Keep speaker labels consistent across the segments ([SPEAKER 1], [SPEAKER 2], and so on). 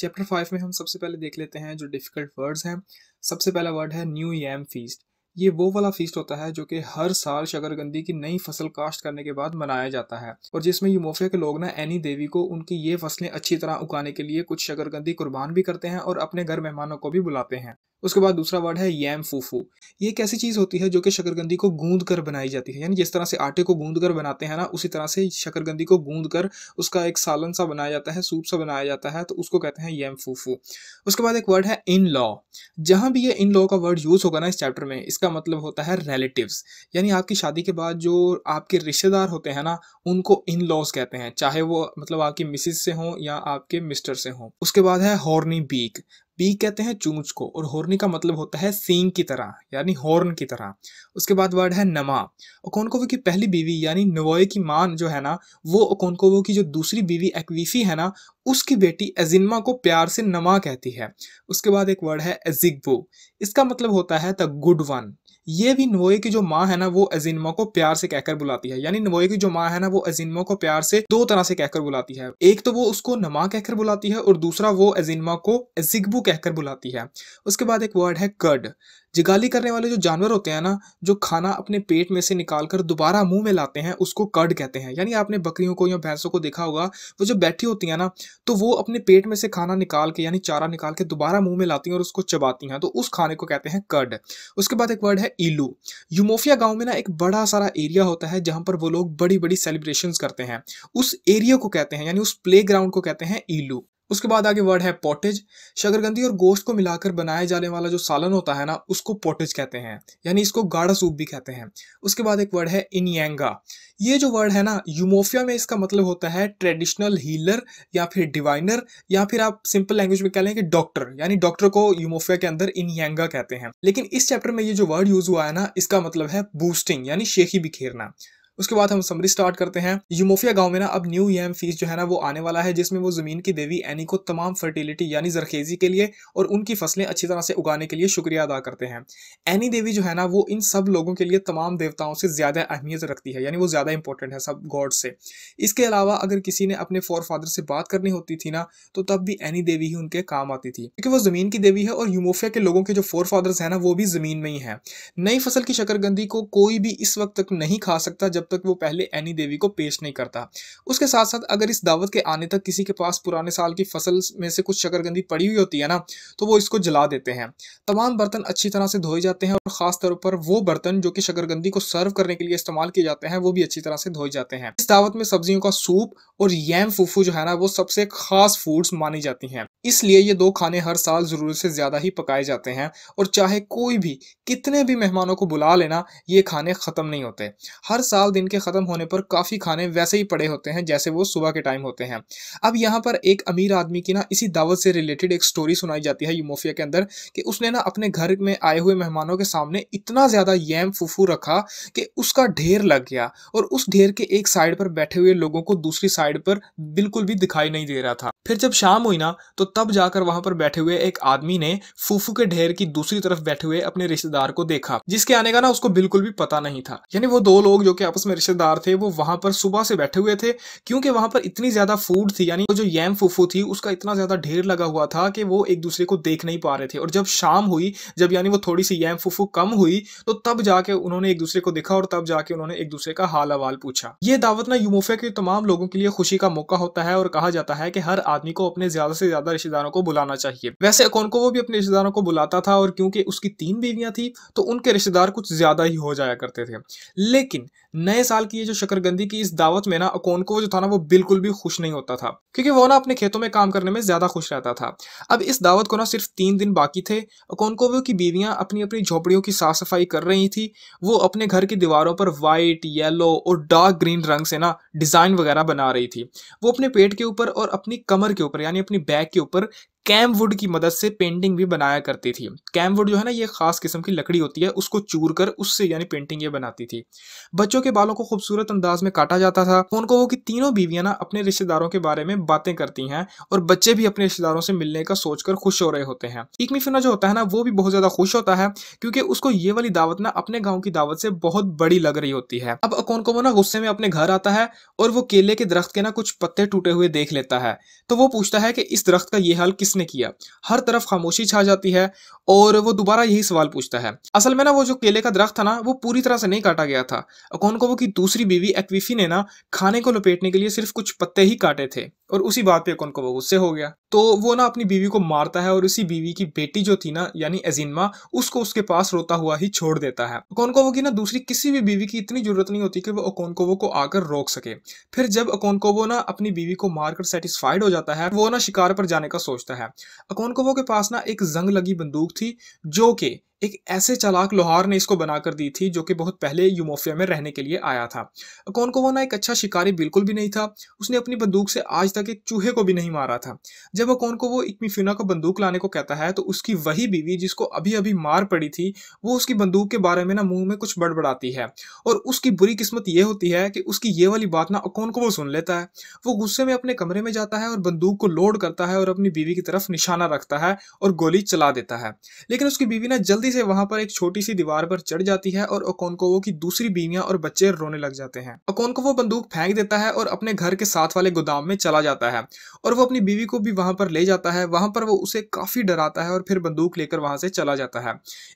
[SPEAKER 1] Chapter five में हम सबसे पहले देख लेते हैं जो डिफ़िकल्ट वर्ड्स हैं। सबसे पहला वर्ड है न्यू यम फीस्ट ये वो वाला फीस्ट होता है जो कि हर साल शकरगंदी की नई फ़सल काश्त करने के बाद मनाया जाता है। और जिसमें यूमोफिया के लोग ना एनी देवी को उनकी ये फ़सलें अच्छी तरह उगाने के लिए कुछ शकरगंदी कुर्बान भी करते हैं और अपने घर मेहमानों को भी बुलाते हैं। उसके बाद दूसरा वर्ड है यम फूफू ये एक ऐसी चीज़ होती है जो कि शकरगंदी को गूंद कर बनाई जाती है। यानी जिस तरह से आटे को गूंद कर बनाते हैं ना, उसी तरह से शकरगंदी को गूंद कर उसका एक सालन सा बनाया जाता है, सूप सा बनाया जाता है तो उसको कहते हैं यम फूफू उसके बाद एक वर्ड है इन लॉ जहाँ भी ये इन लॉ का वर्ड यूज़ होगा ना इस चैप्टर में, इसका मतलब होता है रिलेटिव्स यानी आपकी शादी के बाद जो आपके रिश्तेदार होते हैं ना, उनको इन लॉज कहते हैं। चाहे वो मतलब आपकी मिसिस से हों या आपके मिस्टर से हों। उसके बाद है हॉर्नी बीक पीक कहते हैं चूंच को, और हॉर्नी का मतलब होता है सींग की तरह, यानी हॉर्न की तरह। उसके बाद वर्ड है नमा। ओकोनकोवो की पहली बीवी, यानी नवोए की मान जो है ना, वो ओकोनकोवो की जो दूसरी बीवी एक्वीफी है ना, उसकी बेटी एजिनमा को प्यार से नमा कहती है। उसके बाद एक वर्ड है एजिग्बो इसका मतलब होता है द गुड वन। ये भी नवोए की जो माँ है ना, वो अजिनमा को प्यार से कहकर बुलाती है। यानी नवोए की जो माँ है ना, वो अजिनमा को प्यार से दो तरह से कहकर बुलाती है। एक तो वो उसको नमा कहकर बुलाती है और दूसरा वो अजिनमा को जिगबू कहकर बुलाती है। उसके बाद एक वर्ड है कर्ड। जिगाली करने वाले जो जानवर होते हैं ना, जो खाना अपने पेट में से निकाल कर दोबारा मुँह में लाते हैं, उसको कर्ड कहते हैं। यानी आपने बकरियों को या भैंसों को देखा होगा, वो जो बैठी होती हैं ना तो वो अपने पेट में से खाना निकाल के, यानी चारा निकाल के दोबारा मुँह में लाती हैं और उसको चबाती हैं। तो उस खाने को कहते हैं कर्ड। उसके बाद एक वर्ड है ईलू यूमोफिया गाँव में ना एक बड़ा सारा एरिया होता है, जहाँ पर वो लोग बड़ी बड़ी सेलिब्रेशन करते हैं। उस एरिया को कहते हैं, यानी उस प्ले को कहते हैं ईलू उसके बाद आगे वर्ड है पोटेज शकरगंदी और गोश्त को मिलाकर बनाए जाने वाला जो सालन होता है ना, उसको पोटेज कहते हैं। यानी इसको गाढ़ा सूप भी कहते हैं। उसके बाद एक वर्ड है इनियंगा। ये जो वर्ड है ना, यूमोफिया में इसका मतलब होता है ट्रेडिशनल हीलर या फिर डिवाइनर या फिर आप सिंपल लैंग्वेज में कह लें कि डॉक्टर यानी डॉक्टर को यूमोफिया के अंदर इनियंगा कहते हैं। लेकिन इस चैप्टर में ये जो वर्ड यूज़ हुआ है ना, इसका मतलब है बूस्टिंग यानी शेखी बिखेरना। उसके बाद हम समरी स्टार्ट करते हैं। यूमोफिया गाँव में ना अब न्यू यम फ़ीस जो है ना वो आने वाला है, जिसमें वो ज़मीन की देवी एनी को तमाम फर्टिलिटी यानी जरखेजी के लिए और उनकी फ़सलें अच्छी तरह से उगाने के लिए शुक्रिया अदा करते हैं। एनी देवी जो है ना वो इन सब लोगों के लिए तमाम देवताओं से ज़्यादा अहमियत रखती है, यानी वो ज़्यादा इंपॉर्टेंट है सब गॉड से। इसके अलावा अगर किसी ने अपने फोर फादर से बात करनी होती थी ना तो तब भी एनी देवी ही उनके काम आती थी। क्योंकि वो ज़मीन की देवी है और यूमोफिया के लोगों के जो फोर फादर्स है ना, वो भी ज़मीन में ही है। नई फ़सल की शकरगंदी को कोई भी इस वक्त तक नहीं खा सकता, जब तक वो पहले एनी देवी को पेश नहीं करता। उसके साथ साथ अगर इस दावत के आने तक किसी के पास पुराने साल की फ़सल में से कुछ शकरगंदी पड़ी हुई होती है ना तो वो इसको जला देते हैं। तमाम बर्तन अच्छी तरह से धोए जाते हैं और खास तौर पर वो बर्तन जो कि शकरगंदी को सर्व करने के लिए इस्तेमाल किए जाते हैं, वो भी अच्छी तरह से धोए जाते हैं। इस दावत में सब्जियों का सूप और यम फूफू जो है ना, वो सबसे खास फूड्स मानी जाती हैं। इसलिए ये दो खाने हर साल ज़रूरत से ज़्यादा ही पकाए जाते हैं और चाहे कोई भी, कितने भी मेहमानों को बुला लेना, ये खाने खत्म नहीं होते। हर साल दिन के खत्म होने पर काफ़ी खाने वैसे ही पड़े होते हैं, जैसे वो सुबह के टाइम होते हैं। अब यहाँ पर एक अमीर आदमी की ना इसी दावत से रिलेटेड एक स्टोरी सुनाई जाती है यूमोफिया के अंदर कि उसने ना अपने घर में आए हुए मेहमानों के सामने इतना ज़्यादा यम फूफू रखा कि उसका ढेर लग गया और उस ढेर के एक साइड पर बैठे हुए लोगों को दूसरी साइड पर बिल्कुल भी दिखाई नहीं दे रहा था। फिर जब शाम हुई ना तो तब जाकर वहाँ पर बैठे हुए एक आदमी ने फूफू के ढेर की दूसरी तरफ़ बैठे हुए अपने रिश्तेदार को देखा, जिसके आने का ना उसको बिल्कुल भी पता नहीं था। यानी वो दो लोग जो कि आपस रिश्तेदार थे, वो वहाँ पर सुबह से बैठे हुए थे, क्योंकि वहाँ पर इतनी ज़्यादा फ़ूड थी, यानी जो यम फूफू थी, उसका इतना ज़्यादा ढेर लगा हुआ था कि वो एक दूसरे को देख नहीं पा रहे थे। और जब शाम हुई, जब यानी वो थोड़ी सी यम फूफू कम हुई तो तब जाके उन्होंने एक दूसरे को देखा और तब जाके उन्होंने एक दूसरे का हाल अवाल पूछा। ये दावत ना यूमोफिया के तमाम लोगों के लिए खुशी का मौका होता है और कहा जाता है कि हर आदमी को अपने ज़्यादा से ज़्यादा रिश्तेदारों को बुलाना चाहिए। वैसे कौन को वो भी अपने रिश्तेदारों को बुलाता था और क्योंकि उसकी तीन बीवियाँ थी तो उनके रिश्तेदार कुछ ज़्यादा ही हो जाया करते थे। लेकिन नए साल की ये जो शकरगंदी की इस दावत में ना कौन को जो था ना वो बिल्कुल भी खुश नहीं होता था, क्योंकि वो ना अपने खेतों में काम करने में ज़्यादा खुश रहता था। अब इस दावत को ना सिर्फ़ तीन दिन बाकी थे कौन को बीवियाँ अपनी अपनी झोपड़ियों की साफ़ सफ़ाई कर रही थी, वो अपने घर की दीवारों पर व्हाइट येलो और डार्क ग्रीन रंग से ना डिज़ाइन वगैरह बना रही थी। वो अपने पेट के ऊपर और अपनी कमर के ऊपर, यानी अपनी बैक के ऊपर कैम वुड की मदद से पेंटिंग भी बनाया करती थी। कैम वुड जो है ना, ये खास किस्म की लकड़ी होती है, उसको चूर कर, उससे यानी पेंटिंग ये बनाती थी। बच्चों के बालों को खूबसूरत अंदाज में काटा जाता था। उनको वो कि तीनों बीवियाँ ना अपने रिश्तेदारों के बारे में बातें करती हैं और बच्चे भी अपने रिश्तेदारों से मिलने का सोचकर खुश हो रहे होते हैं। इकमीफिना जो होता है ना, वो भी बहुत ज़्यादा खुश होता है, क्योंकि उसको ये वाली दावत ना अपने गाँव की दावत से बहुत बड़ी लग रही होती है। अब अकौन को वो ना गुस्से में अपने घर आता है और वो केले के दरख्त के ना कुछ पत्ते टूटे हुए देख लेता है। तो वो पूछता है कि इस दरख्त का ये हाल किस किसने किया? हर तरफ़ खामोशी छा जाती है और वो दोबारा यही सवाल पूछता है। असल में ना, वो जो केले का दरख्त था ना, वो पूरी तरह से नहीं काटा गया था। अकोनकोवो की दूसरी बीवी एक्विफी ने ना, खाने को लपेटने के लिए सिर्फ़ कुछ पत्ते ही काटे थे। और उसी बात पे अकोनकोवो गुस्से हो गया। तो वो ना अपनी बीवी को मारता है और उसी बीवी की बेटी जो थी ना, यानी एजिनमा, उसको उसके पास रोता हुआ ही छोड़ देता है। अकोनकोवो की ना दूसरी किसी भी बीवी की इतनी ज़रूरत नहीं होती कि वो अकोनकोवो को आकर रोक सके। फिर जब अकोनकोवो ना अपनी बीवी को मारकर सेटिस्फाइड हो जाता है, वो ना शिकार पर जाने का सोचता है। अकोनकोवो के पास ना एक जंग लगी बंदूक थी, जो कि एक ऐसे चालाक लोहार ने इसको बनाकर दी थी, जो कि बहुत पहले यूमोफिया में रहने के लिए आया था। कौन को एक अच्छा शिकारी बिल्कुल भी नहीं था, उसने अपनी बंदूक से आज तक एक चूहे को भी नहीं मारा था। जब कौन को, वो इकमीफ्यूना को बंदूक लाने को कहता है तो उसकी वही बीवी जिसको अभी अभी मार पड़ी थी, वो उसकी बंदूक के बारे में ना मुँह में कुछ बड़बड़ाती है। और उसकी बुरी किस्मत ये होती है कि उसकी ये वाली बात ना कौन को, वो सुन लेता है। वो गुस्से में अपने कमरे में जाता है और बंदूक को लोड करता है और अपनी बीवी की तरफ़ निशाना रखता है और गोली चला देता है। लेकिन उसकी बीवी ना जल्दी जल्दी से वहाँ पर एक छोटी सी दीवार पर चढ़ जाती है और ओकोनकोवो की दूसरी बीवियाँ और बच्चे रोने लग जाते हैं। ओकोनकोवो बंदूक फेंक देता है और अपने घर के साथ वाले गोदाम में चला जाता है और वो अपनी बीवी को भी वहाँ पर ले जाता है। वहाँ पर वो उसे काफ़ी डराता है और फिर बंदूक लेकर वहाँ से चला जाता है।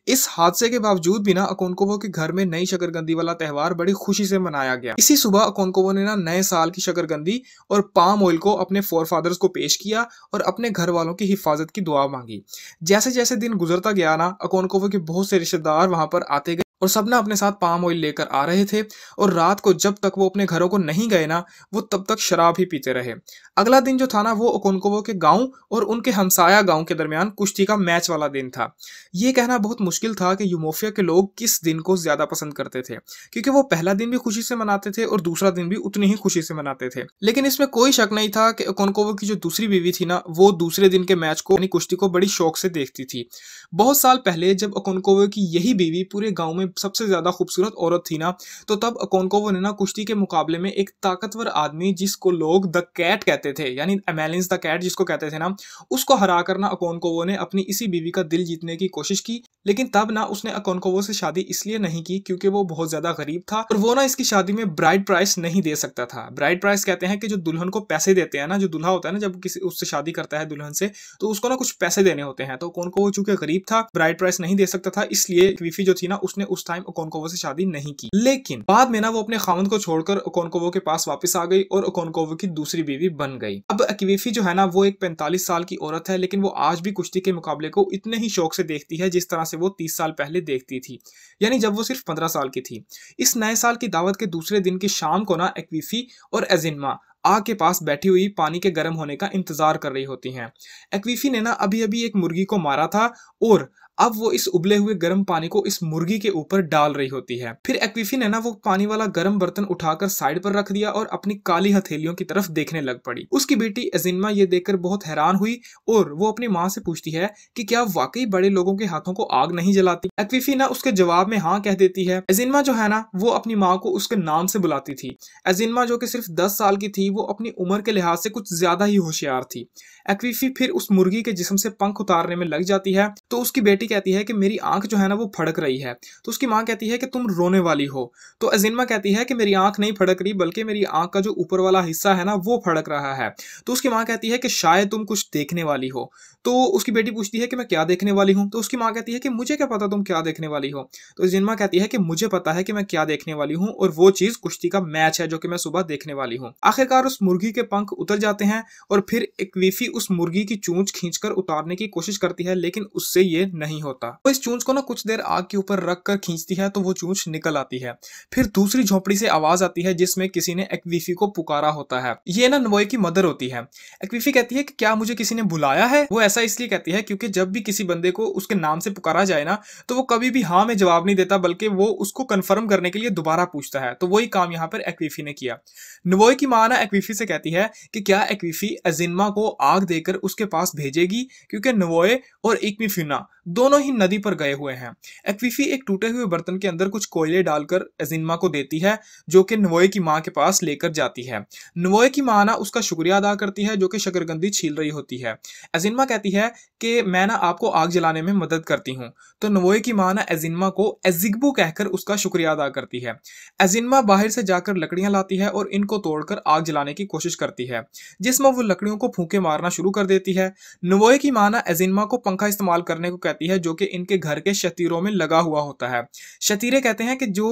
[SPEAKER 1] इस हादसे के बावजूद भी ना अकोनकोवो के घर में नई शकरगंदी वाला त्यौहार बड़ी खुशी से मनाया गया। इसी सुबह अकोनकोवो ने ना नए साल की शकरगंदी और पाम ऑयल को अपने फोर फादर्स को पेश किया और अपने घर वालों की हिफाजत की दुआ मांगी। जैसे जैसे दिन गुजरता गया ना अकोनकोवो के बहुत से रिश्तेदार वहाँ पर आते गए और सब ना अपने साथ पाम ऑयल लेकर आ रहे थे और रात को जब तक वो अपने घरों को नहीं गए ना, वो तब तक शराब ही पीते रहे। अगला दिन जो था ना, वो ओकोनकोवो के गाँव और उनके हमसाया गाँव के दरमियान कुश्ती का मैच वाला दिन था। ये कहना बहुत मुश्किल था कि यूमोफिया के लोग किस दिन को ज़्यादा पसंद करते थे, क्योंकि वो पहला दिन भी खुशी से मनाते थे और दूसरा दिन भी उतनी ही खुशी से मनाते थे। लेकिन इसमें कोई शक नहीं था कि ओकोनकोवो की जो दूसरी बीवी थी ना, वो दूसरे दिन के मैच को कुश्ती को बड़ी शौक से देखती थी। बहुत साल पहले जब ओकोनकोवो की यही बीवी पूरे गाँव में सबसे ज़्यादा खूबसूरत औरत थी ना तो तब अकोनकोवो ने ना कुश्ती के मुकाबले में एक ताकतवर आदमी जिसको लोग द कैट कहते थे, यानी एमेलिंस द कैट जिसको कहते थे ना, उसको हरा कर ना अकोनकोवो ने अपनी इसी बीवी का दिल जीतने की कोशिश की। लेकिन तब ना उसने अकोनकोवो से शादी इसलिए नहीं की क्योंकि वो बहुत ज़्यादा गरीब था और वो ना इसकी शादी में ब्राइड प्राइस नहीं दे सकता था। ब्राइड प्राइस कहते हैं कि जो दुल्हन को पैसे देते हैं ना, जो दुल्हा होता है ना, जब किसी उससे शादी करता है दुल्हन से तो उसको ना कुछ पैसे देने होते हैं। तो कौन को वो चूँकि गरीब था, ब्राइड प्राइस नहीं दे सकता था, इसलिए वीफी जो थी ना, उसने उस टाइम ओकोनकोवो से शादी नहीं की। लेकिन बाद में ना वो अपने खामन को छोड़कर ओकोनकोवो के पास वापस आ गई और ओकोनकोवो की दूसरी बीवी बन गई। अब अकीवीफी जो है ना, वो एक पैंतालीस साल की औरत है, लेकिन वो आज भी कुश्ती के मुकाबले को इतने ही शौक से देखती है, जिस तरह से वो तीस साल पहले देखती थी। यानी जब वो सिर्फ़ पंद्रह साल की थी। इस नए साल की दावत के दूसरे दिन की शाम को ना एक्वीफी और एजिनमा आग के पास बैठी हुई पानी के गर्म होने का इंतज़ार कर रही होती हैं। एक्वीफी ने ना अभी अभी एक मुर्गी को मारा था और अब वो इस उबले हुए गर्म पानी को इस मुर्गी के ऊपर डाल रही होती है। फिर एक्विफी ने ना वो पानी वाला गर्म बर्तन उठाकर साइड पर रख दिया और अपनी काली हथेलियों की तरफ़ देखने लग पड़ी। उसकी बेटी एजिनमा ये देखकर बहुत हैरान हुई और वो अपनी माँ से पूछती है कि क्या वाकई बड़े लोगों के हाथों को आग नहीं जलाती? एक्विफी ना उसके जवाब में हाँ कह देती है। एजिनमा जो है ना, वो अपनी माँ को उसके नाम से बुलाती थी। एजिनमा जो कि सिर्फ़ दस साल की थी, वो अपनी उम्र के लिहाज से कुछ ज़्यादा ही होशियार थी। एक्विफी फिर उस मुर्गी के जिसम से पंख उतारने में लग जाती है तो उसकी बेटी कहती है कि मेरी आँख जो है ना वो फड़क रही है। तो उसकी माँ कहती है कि तुम रोने वाली हो। तो अजिनमा कहती है कि मेरी आँख नहीं फड़क रही, बल्कि मेरी आँख का जो ऊपर वाला हिस्सा है ना वो फड़क रहा है। तो उसकी माँ कहती है कि शायद तुम कुछ देखने वाली हो। तो उसकी बेटी पूछती है कि मैं क्या देखने वाली हूँ? तो उसकी माँ कहती है कि मुझे क्या पता तुम क्या देखने वाली हो? तो जिनमा कहती है कि मुझे पता है कि मैं क्या देखने वाली हूँ और वो चीज़ कुश्ती का मैच है जो कि मैं सुबह देखने वाली हूँ। आखिरकार उस मुर्गी के पंख उतर जाते हैं और फिर एक वीफी उस मुर्गी की चूंच खींचकर उतारने की कोशिश करती है, लेकिन उससे ये नहीं होता। तो इस चूंच को ना कुछ देर आग के ऊपर रख कर खींचती है तो वो चूंच निकल आती है। फिर दूसरी झोपड़ी से आवाज़ आती है, जिसमें किसी ने एक्वीफी को पुकारा होता है। ये ना नवोए की मदर होती है। एक्वीफी कहती है कि, क्या मुझे किसी ने बुलाया है? वो ऐसा इसलिए कहती है क्योंकि जब भी किसी बंदे को उसके नाम से पुकारा जाए ना तो वो कभी भी हाँ में जवाब नहीं देता, बल्कि वो उसको कंफर्म करने के लिए दोबारा पूछता है। तो वही काम यहाँ पर एक्वीफी ने किया। नवोई की माँ ना एक्वीफी से कहती है कि, क्या एक्वीफी अजिनमा को आग देकर उसके पास भेजेगी? क्योंकि नवोए और इकमीफिना दोनों ही नदी पर गए हुए हैं। एक्विफी एक टूटे हुए बर्तन के अंदर कुछ कोयले डालकर एजिनमा को देती है, जो कि नवोए की माँ के पास लेकर जाती है। नवोए की माँ ना उसका शुक्रिया अदा करती है, जो कि शकरगंदी छील रही होती है। एजिनमा कहती है कि मैं ना आपको आग जलाने में मदद करती हूँ। तो नवोए की माँ ना एजिनमा को एजिग्बू कहकर उसका शुक्रिया अदा करती है। एजिनमा बाहर से जाकर लकड़ियाँ लाती है और इनको तोड़कर आग जलाने की कोशिश करती है, जिसमें वो लकड़ियों को फूके मारना शुरू कर देती है। नवोए की माँ ना एजिनमा को पंखा इस्तेमाल करने को कहती है जो कि इनके घर के शतीरों में लगा हुआ होता है। शतीरे कहते हैं कि जो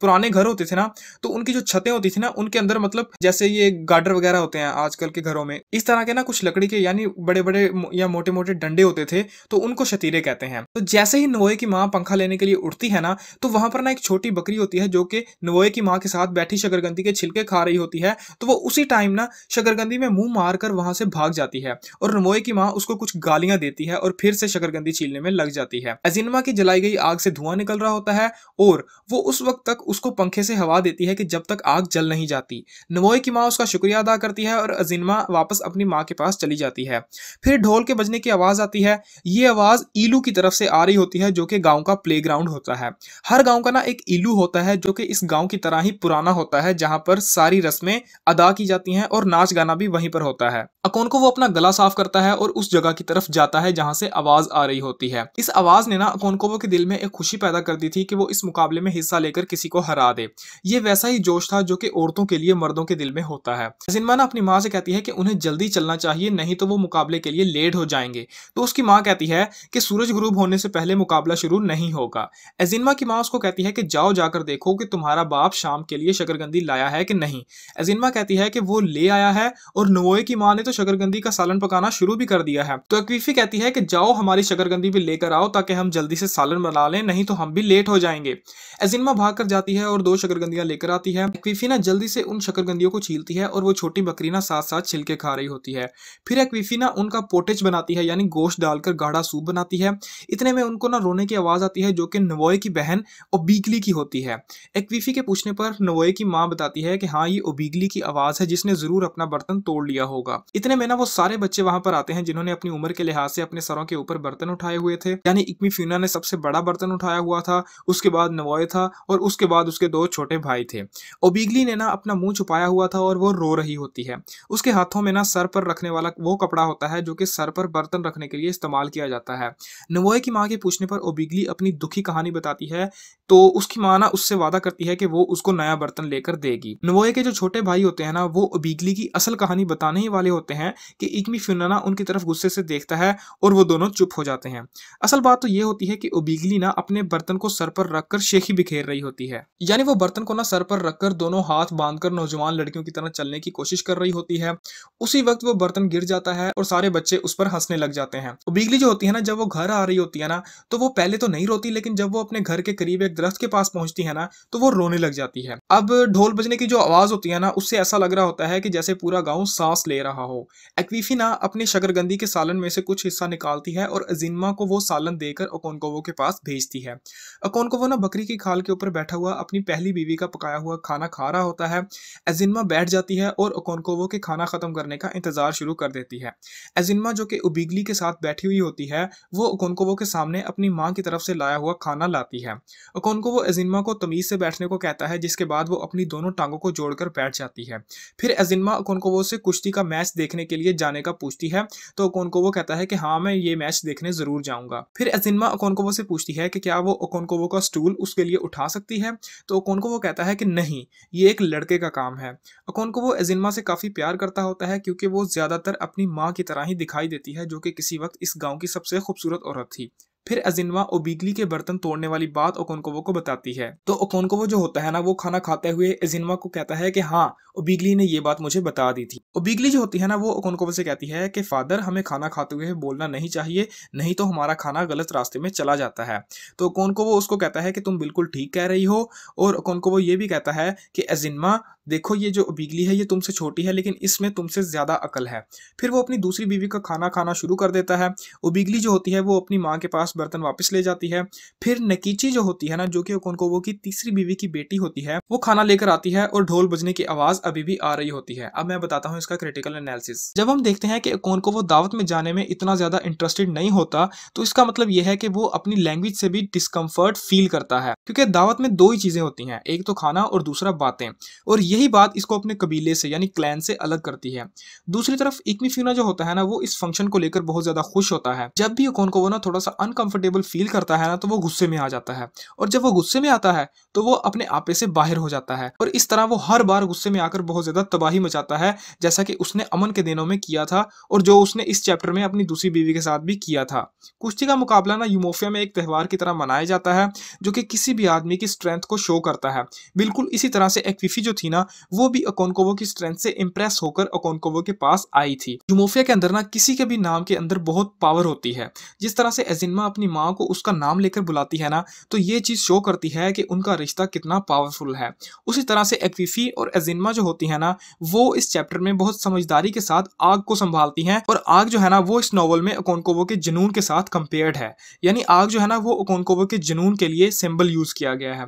[SPEAKER 1] पुराने घर होते थे ना तो उनकी जो छतें होती थी ना, उनके अंदर मतलब जैसे ये गार्डर वगैरह होते हैं आजकल के घरों में, इस तरह के ना कुछ लकड़ी के यानी बड़े बड़े या मोटे मोटे डंडे होते थे तो उनको शतीरे कहते हैं। तो जैसे ही नवोए की माँ पंखा लेने के लिए उठती है ना तो वहाँ पर ना एक छोटी बकरी होती है, जो कि नवोए की माँ के साथ बैठी शकरगंदी के छिलके खा रही होती है तो वो उसी टाइम ना शकरगंदी में मुँह मारकर वहाँ से भाग जाती है और नवोए की माँ उसको कुछ गालियाँ देती है और फिर से शकरगंदी छीलने में जाती है। अजिनमा की जलाई गई आग से धुआँ निकल रहा होता है और वो उस वक्त तक उसको पंखे से हवा देती है कि जब तक आग जल नहीं जाती। नवोए की माँ उसका शुक्रिया अदा करती है और अजिनमा वापस अपनी माँ के पास चली जाती है। फिर ढोल के बजने की आवाज़ आती है। ये आवाज़ ईलू की तरफ़ से आ रही होती है जो कि गाँव का प्ले होता है। हर गाँव का ना एक ईलू होता है जो कि इस गाँव की तरह ही पुराना होता है, जहाँ पर सारी रस्में अदा की जाती हैं और नाच गाना भी वहीं पर होता है। अकोन को वो अपना गला साफ़ करता है और उस जगह की तरफ़ जाता है जहाँ से आवाज़ आ रही होती है। इस आवाज़ ने ना अकोनकोवो के दिल में एक खुशी पैदा कर दी थी कि वो इस मुकाबले में हिस्सा लेकर किसी को हरा दे। ये वैसा ही जोश था जो कि औरतों के लिए मर्दों के दिल में होता है। जिनमाना अपनी माँ से कहती है कि उन्हें जल्दी चलना चाहिए, नहीं तो वो मुकाबले के लिए लेट हो जाएँगे। तो उसकी माँ कहती है कि सूरज ग्रूब होने से पहले मुकाबला शुरू नहीं होगा। एजिनमा की माँ उसको कहती है कि जाओ जाकर देखो कि तुम्हारा बाप शाम के लिए शकरगंदी लाया है कि नहीं। एजिनमा कहती है कि वो ले आया है और नोए की माँ ने तो शकरगंदी का सालन पकाना शुरू भी कर दिया है। तो अक्वीफी कहती है कि जाओ हमारी शकरगंदी भी लेकर आओ ताकि हम जल्दी से सालन बना लें, नहीं तो हम भी लेट हो जाएँगे। एजिनमा भाग कर जाती है और दो शकरगंदियाँ लेकर आती है। एक्वीफी ना जल्दी से उन शकरगंदियों को छीलती है और वो छोटी बकरी ना साथ साथ छिलके खा रही होती है। फिर एक्वीफी ना उनका पोटेज बनाती है, यानी गोश्त डालकर गाढ़ा सूप बनाती है। इतने में उनको ना रोने की आवाज़ आती है, जो कि नवोए की बहन ओबीगली की होती है। एक्वीफी के पूछने पर नवोए की माँ बताती है कि हाँ ये ओबीगली की आवाज़ है जिसने ज़रूर अपना बर्तन तोड़ लिया होगा। इतने में ना वो सारे बच्चे वहाँ पर आते हैं, जिन्होंने अपनी उम्र के लिहाज से अपने सरों के ऊपर बर्तन उठाए हुए थे। यानी इकमी फ्यूना ने सबसे बड़ा बर्तन उठाया हुआ था, उसके बाद नवोए था और उसके बाद उसके दो छोटे भाई थे। ओबीगली ने ना अपना मुँह छुपाया हुआ था और वो रो रही होती है। उसके हाथों में ना सर पर रखने वाला वो कपड़ा होता है जो कि सर पर बर्तन रखने के लिए इस्तेमाल किया जाता है। नवोए की माँ के पूछने पर ओबिगली अपनी दुखी कहानी बताती है तो उसकी माँ ना उससे वादा करती है कि वो उसको नया बर्तन लेकर देगी। नवोए के जो छोटे भाई होते हैं ना, वो ओबिगली की असल कहानी बताने ही वाले होते हैं कि इकमी फ्यूना उनकी तरफ़ गुस्से से देखता है और वो दोनों चुप हो जाते हैं। असल बात तो ये होती है कि ओबिगली ना अपने बर्तन को सर पर रखकर शेखी बिखेर रही होती है। यानी वो बर्तन को ना सर पर रखकर दोनों हाथ बांधकर नौजवान लड़कियों की तरह चलने की कोशिश कर रही होती है। उसी वक्त वो बर्तन गिर जाता है और सारे बच्चे उस पर हंसने लग जाते हैं। ओबिगली जो होती है ना, जब वो घर आ रही होती है ना तो वो पहले तो नहीं रोती, लेकिन जब वो अपने घर के करीब एक दरख्त के पास पहुँचती है ना तो वो रोने लग जाती है। अब ढोल बजने की जो आवाज़ होती है ना, उससे ऐसा लग रहा होता है कि जैसे पूरा गाँव सांस ले रहा हो। एक्वीफी ना अपनी शकरगंदी के सालन में से कुछ हिस्सा निकालती है और अजिनमा को वो सालन देकर अकोनकोवो के पास भेजती है। अकोनकोवो ना बकरी की खाल के ऊपर बैठा हुआ, अपनी पहली बीवी का पकाया हुआ खाना खा रहा होता है। एजिनमा बैठ जाती है और अकोनकोवो के खाना खत्म करने का इंतज़ार शुरू कर देती है। एजिनमा जो कि उबिगली के साथ बैठी हुई होती है, वो अकोनकोवो के सामने अपनी माँ की तरफ़ से लाया हुआ खाना लाती है। अकोनकोवो एजिनमा को तमीज से बैठने को कहता है, जिसके बाद वो अपनी दोनों टांगों को जोड़कर बैठ जाती है। फिर एजिनमा अकोनकोवो से कुश्ती का मैच देखने के लिए जाने का पूछती है तो अकोनकोवो कहता है कि हाँ मैं ये मैच देखने ज़रूर जाऊँगा। फिर एजिनमा ओकोनकोवो से पूछती है कि क्या वो ओकोनकोवो का स्टूल उसके लिए उठा सकती है? तो ओकोनकोवो कहता है कि नहीं, ये एक लड़के का काम है। ओकोनकोवो एजिनमा से काफ़ी प्यार करता होता है क्योंकि वो ज़्यादातर अपनी माँ की तरह ही दिखाई देती है, जो कि किसी वक्त इस गाँव की सबसे खूबसूरत औरत थी। फिर अजिनवा ओबिगली के बर्तन तोड़ने वाली बात ओकोनकोवो को बताती है। तो ओकोनकोवो जो होता है ना, वो खाना खाते हुए एजिनवा को कहता है कि हाँ ओबिगली ने ये बात मुझे बता दी थी। ओबिगली जो होती है ना, वो ओकोनकोवो से कहती है कि, फादर, हमें खाना खाते हुए बोलना नहीं चाहिए, नहीं तो हमारा खाना गलत रास्ते में चला जाता है। तो ओकोनकोवो उसको कहता है कि, तुम बिल्कुल ठीक कह रही हो। और ओकोनकोवो ये भी कहता है कि एजिनमा देखो ये जो बिगली है, ये तुमसे छोटी है, लेकिन इसमें तुमसे ज़्यादा अकल है। फिर वो अपनी दूसरी बीवी का खाना खाना शुरू कर देता है। वो बिगली जो होती है, वो अपनी माँ के पास बर्तन वापस ले जाती है। फिर नकीची जो होती है ना, जो कि ओकोनकोवो की तीसरी बीवी की बेटी होती है, वो खाना लेकर आती है और ढोल बजने की आवाज़ अभी भी आ रही होती है। अब मैं बताता हूँ इसका क्रिटिकल एनालिसिस जब हम देखते हैं कि ओकोनकोवो दावत में जाने में इतना ज़्यादा इंटरेस्टेड नहीं होता तो इसका मतलब यह है कि वो अपनी लैंग्वेज से भी डिस्कम्फर्ट फील करता है। क्योंकि दावत में दो ही चीज़ें होती हैं, एक तो खाना और दूसरा बातें। और यही बात इसको अपने कबीले से, यानी क्लैन से अलग करती है। दूसरी तरफ़ इकमीफ्यूना जो होता है ना, वो इस फ़ंक्शन को लेकर बहुत ज़्यादा खुश होता है। जब भी कौन को वो ना थोड़ा सा अनकंफर्टेबल फील करता है ना तो वो गुस्से में आ जाता है। और जब वो गुस्से में आता है तो वो अपने आपे से बाहर हो जाता है। और इस तरह वो हर बार गुस्से में आकर बहुत ज़्यादा तबाही मचाता है, जैसा कि उसने अमन के दिनों में किया था, और जो उसने इस चैप्टर में अपनी दूसरी बीवी के साथ भी किया था। कुश्ती का मुकाबला ना यूमोफिया में एक त्यौहार की तरह मनाया जाता है, जो कि किसी भी आदमी की स्ट्रेंथ को शो करता है। बिल्कुल इसी तरह से एक्विफी जो थी ना वो भी अकोनकोवो की स्ट्रेंथ से इंप्रेस होकर अकोनकोवो के पास आई थी। यूमोफिया के अंदर ना किसी के भी नाम के अंदर बहुत पावर होती है। जिस तरह से एजिनमा अपनी माँ को उसका नाम लेकर बुलाती है ना तो ये चीज़ शो करती है कि उनका रिश्ता कितना पावरफुल है। उसी तरह से एक्विफी और एजिनमा जो होती है ना, वो इस चैप्टर में बहुत समझदारी के साथ आग को संभालती हैं और आग जो है ना, वो इस नॉवल में अकोनकोवो के जुनून के साथ कंपेयर्ड है। यानी आग जो है ना, वो अकोनकोवो के जुनून के लिए सिंबल यूज़ किया गया है।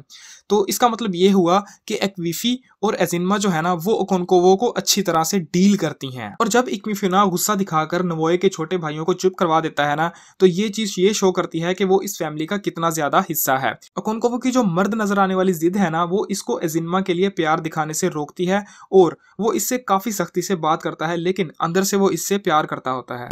[SPEAKER 1] तो इसका मतलब ये हुआ कि एक्विफी और एजिनमा जो है ना, वो ओकोनकोवो को अच्छी तरह से डील करती हैं। और जब इक्विफिना गुस्सा दिखाकर नवोए के छोटे भाइयों को चुप करवा देता है ना तो ये चीज़ ये शो करती है कि वो इस फैमिली का कितना ज़्यादा हिस्सा है। ओकोनकोवो की जो मर्द नज़र आने वाली जिद है ना, वो इसको एजिनमा के लिए प्यार दिखाने से रोकती है और वो इससे काफ़ी सख्ती से बात करता है, लेकिन अंदर से वो इससे प्यार करता होता है।